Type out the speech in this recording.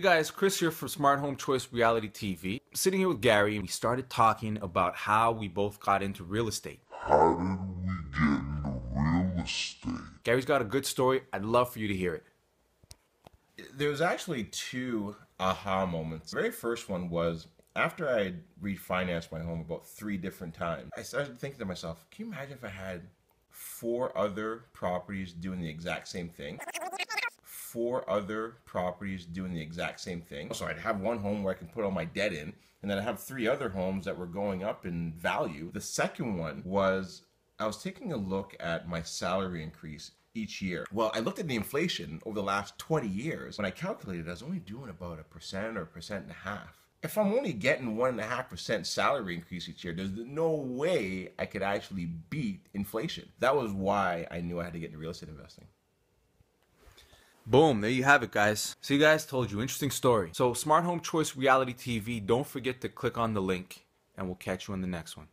guys, Chris here from Smart Home Choice Reality TV. Sitting here with Gary, and we started talking about how we both got into real estate. How did we get into real estate? Gary's got a good story. I'd love for you to hear it. There was actually two aha moments. The very first one was after I had refinanced my home about three different times. I started thinking to myself, can you imagine if I had four other properties doing the exact same thing? Four other properties doing the exact same thing. So I'd have one home where I can put all my debt in, and then I have three other homes that were going up in value. The second one was I was taking a look at my salary increase each year. Well, I looked at the inflation over the last 20 years. When I calculated, I was only doing about a percent or a percent and a half. If I'm only getting one and a half percent salary increase each year, there's no way I could actually beat inflation. That was why I knew I had to get into real estate investing. Boom, there you have it, guys. See, guys, told you, interesting story. So, Smart Home Choice Reality TV, don't forget to click on the link, and we'll catch you on the next one.